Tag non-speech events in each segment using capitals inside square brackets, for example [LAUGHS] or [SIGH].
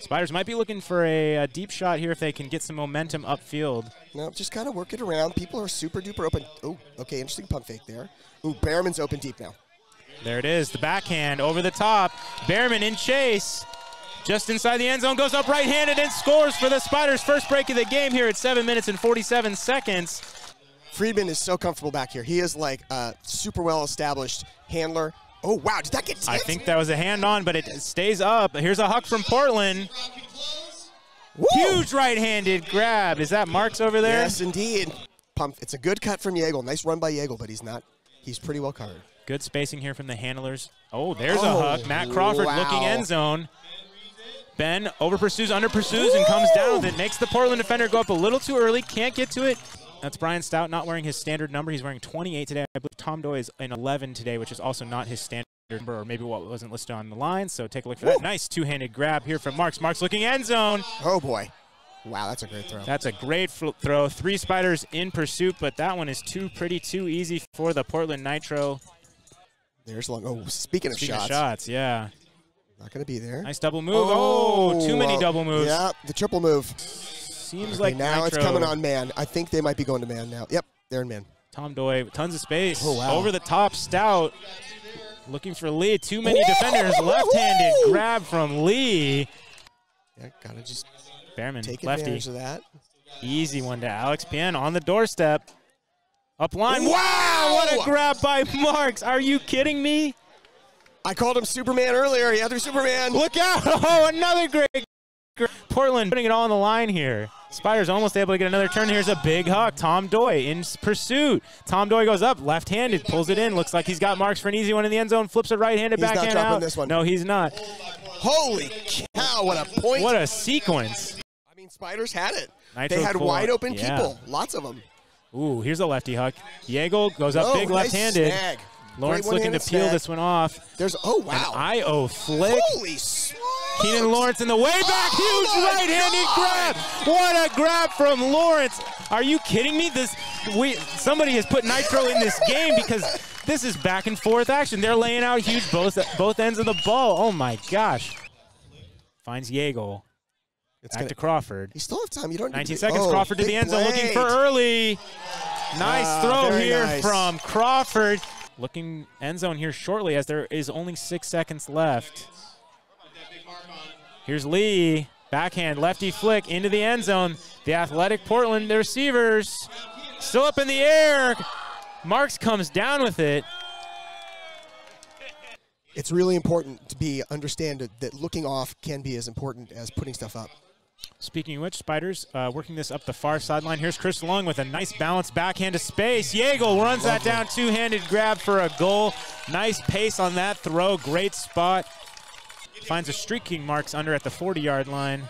Spiders might be looking for a, a, deep shot here if they can get some momentum upfield. No, just kind of work it around. People are super duper open. Oh, okay, interesting pump fake there. Ooh, Behrman's open deep now. There it is, the backhand over the top. Behrman in chase. Just inside the end zone, goes up right-handed and scores for the Spiders' first break of the game here at 7 minutes and 47 seconds. Friedman is so comfortable back here. He is like a super well-established handler. Oh, wow, did that get tipped? I think that was a hand-on, but it stays up. Here's a huck from Portland. Woo! Huge right-handed grab. Is that Marks over there? Yes, indeed. Pump. It's a good cut from Yeagle. Nice run by Yeagle, but he's not. He's pretty well covered. Good spacing here from the handlers. Oh, there's oh, a huck. Matt Crawford wow. looking end zone. Ben over pursues, under pursues, Woo! and comes down with it. Makes the Portland defender go up a little too early. Can't get to it. That's Brian Stout not wearing his standard number. He's wearing 28 today. I believe Tom Doi is in 11 today, which is also not his standard number, or maybe what wasn't listed on the line. So take a look for that. Nice two-handed grab here from Marks. Marks looking end zone. Oh, boy. Wow, that's a great throw. That's a great throw. Three spiders in pursuit, but that one is too pretty, too easy for the Portland Nitro. There's long. Oh, speaking of speaking shots. Of shots, yeah. Not going to be there. Nice double move. Oh, oh too many oh, double moves. Yeah, the triple move. Seems okay, like now Nitro. it's coming on man. I think they might be going to man now. Yep, they're in man. Tom Doi, tons of space. Oh, wow. Over the top, Stout. Looking for Lee. Too many defenders. Left-handed grab from Lee. Yeah, gotta just Behrman, take lefty. advantage of that. Easy one to Alex Pien on the doorstep. Up line. Wow! What a grab by Marks. Are you kidding me? I called him Superman earlier. He had to Superman. Look out! [LAUGHS] Oh, another great. Portland putting it all on the line here. Spiders almost able to get another turn. Here's a big hook. Tom Doi in pursuit. Tom Doi goes up, left-handed, pulls it in. Looks like he's got marks for an easy one in the end zone. Flips it right-handed, he's backhand not out. This one. No, he's not. Holy cow! What a point! What a sequence! I mean, Spiders had it. Nitro they had wide open yeah. people. Lots of them. Ooh, here's a lefty hook. Diego goes up oh, big nice left-handed. Lawrence looking to peel this one off. There's oh wow. An IO flick. Holy smokes. Keenan Lawrence in the way back. Oh, Huge right-handed grab. What a grab from Lawrence. Are you kidding me? This we somebody has put Nitro in this game because this is back and forth action. They're laying out huge both both ends of the ball. Oh my gosh. Finds Yeagle. It's Back gonna, to Crawford. You still have time. You don't 19 need to, seconds. Oh, Crawford to the end zone looking for early. Nice Ah, throw here nice. from Crawford. Looking end zone here shortly as there is only six seconds left. Here's Lee. Backhand, lefty flick into the end zone. The athletic Portland, the receivers still up in the air. Marks comes down with it. It's really important to be understand that- that looking off can be as important as putting stuff up. Speaking of which, Spiders uh, working this up the far sideline. Here's Chris Long with a nice bounce backhand to space. Yeagle runs that down, two-handed grab for a goal. Nice pace on that throw, great spot. Finds a streaking marks under at the 40-yard line.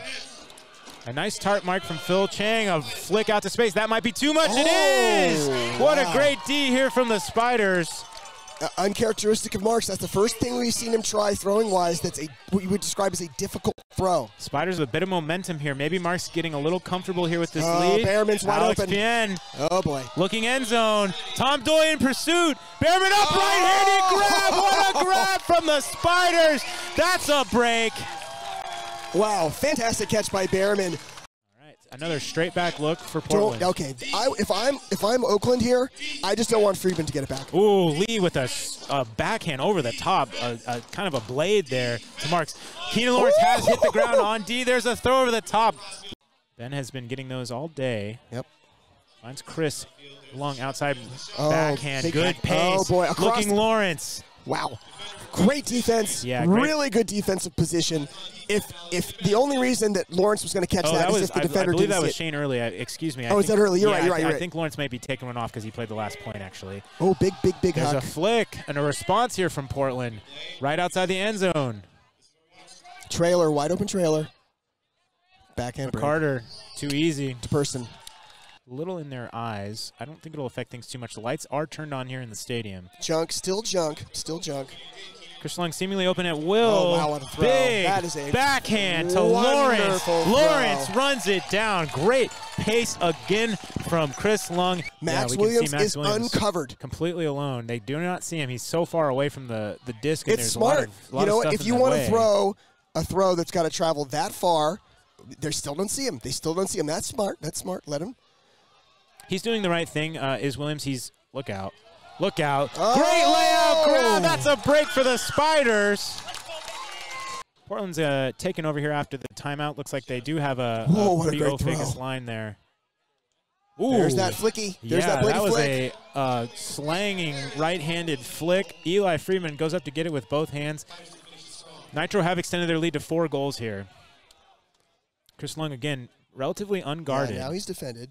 A nice tart mark from Phil Chang, a flick out to space. That might be too much. it is! What a great D here from the Spiders. Uh, uncharacteristic of Marks. That's the first thing we've seen him try throwing wise. That's a what you would describe as a difficult throw. Spiders with a bit of momentum here. Maybe Mark's getting a little comfortable here with this Oh, lead. Behrman's wide Alex open. Pien Oh boy. Looking end zone. Tom Doyle in pursuit. Behrman up, right-handed grab. What a [LAUGHS] grab from the Spiders. That's a break. Wow, fantastic catch by Behrman. Another straight back look for Don't, Portland. okay, I, if I'm if I'm Oakland here, I just don't want Friedman to get it back. Ooh, Lee with a, a backhand over the top, a, a kind of a blade there to Marks. Keenan Lawrence has hit the ground on D. There's a throw over the top. Ben has been getting those all day. Yep. Finds Chris long outside Oh, backhand. Good back- oh, pace. oh, boy, across Looking Lawrence. Wow. Great defense. Yeah, great. Really good defensive position. If if the only reason that Lawrence was going to catch Oh, that that is was. if the I, I believe didn't that was. Shane early. I, excuse me. I Oh, is that early? You're yeah, right, you're I, right, you're I think Lawrence might be taking one off because he played the last point actually. Oh, big, big, big There's hug. a flick and a response here from Portland, right outside the end zone. Trailer, wide open trailer. Backhand Carter, too easy. to person. Little in their eyes. I don't think it'll affect things too much. The lights are turned on here in the stadium. Junk, still junk, still junk. Chris Long seemingly open at will. Oh, wow, what a throw. Big That is a backhand to Lawrence. throw. Lawrence runs it down. Great pace again from Chris Long. Max Yeah, we can see Williams Max is Williams uncovered. completely alone. They do not see him. He's so far away from the, the disc. And It's smart. A lot of, you know, what? if you want to throw a throw that's got to travel that far. They still don't see him. They still don't see him. That's smart. That's smart. Let him. He's doing the right thing. Uh, is Williams? He's look out, look out! Oh! Great layout grab. That's a break for the Spiders. Portland's uh, taking over here after the timeout. Looks like they do have a, Whoa, a what a pretty great Ophigus line there. Ooh. There's that flicky. There's yeah, that Blady was flick. a uh, slanging right-handed flick. Eli Friedman goes up to get it with both hands. Nitro have extended their lead to four goals here. Chris Long again, relatively Yeah, unguarded. now he's defended.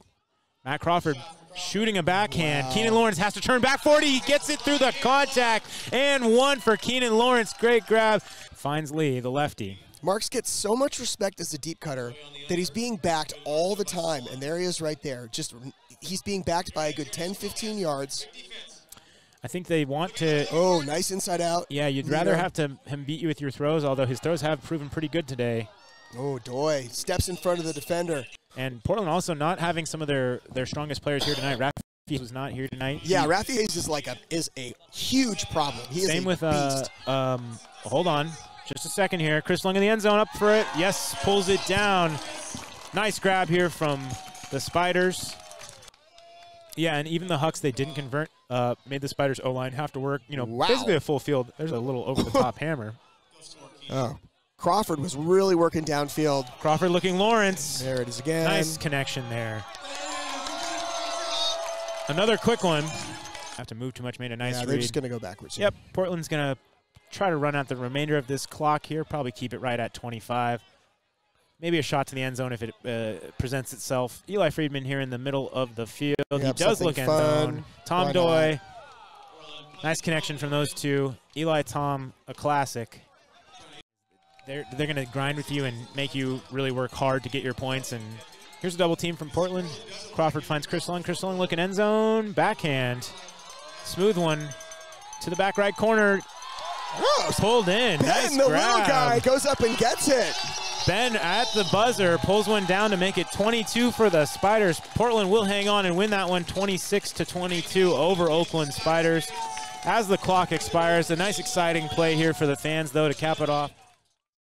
Matt Crawford shooting a backhand. Wow. Keenan Lawrence has to turn back 40. He gets it through the contact. And one for Keenan Lawrence. Great grab. Finds Lee, the lefty. Marks gets so much respect as a deep cutter that he's being backed all the time. And there he is right there. Just he's being backed by a good 10, 15 yards. I think they want to. Oh, nice inside out. Yeah, you'd rather have to him beat you with your throws, although his throws have proven pretty good today. Oh, Doi steps in front of the defender. And Portland also not having some of their, their strongest players here tonight. Rafi was not here tonight. Yeah, He- Rafi Hayes is like a is a huge problem. He is Same a with uh, um. Hold on, just a second here. Chris Long in the end zone, up for it. Yes, pulls it down. Nice grab here from the Spiders. Yeah, and even the Hucks they didn't convert. Uh, made the Spiders O line have to work. You know, Wow. basically a full field. There's a little over the top [LAUGHS] hammer. oh, Crawford was really working downfield. Crawford looking Lawrence. There it is again. Nice connection there. Another quick one. Have to move too much. Made a nice yeah, they're read. just going to go backwards. here. Yep, Portland's going to try to run out the remainder of this clock here, probably keep it right at 25. Maybe a shot to the end zone if it uh, presents itself. Eli Friedman here in the middle of the field. he does look end zone. Tom Why Doi. Nice connection from those two. Eli Tom, a classic. They're, they're going to grind with you and make you really work hard to get your points. And here's a double team from Portland. Crawford finds Chris Long. Chris Long looking end zone. Backhand. Smooth one to the back right corner. Oh, Pulled in. nice Ben, the grab. little guy, goes up and gets it. Ben at the buzzer pulls one down to make it 22 for the Spiders. Portland will hang on and win that one 26 to 22 over Oakland Spiders. As the clock expires, a nice exciting play here for the fans though to cap it off.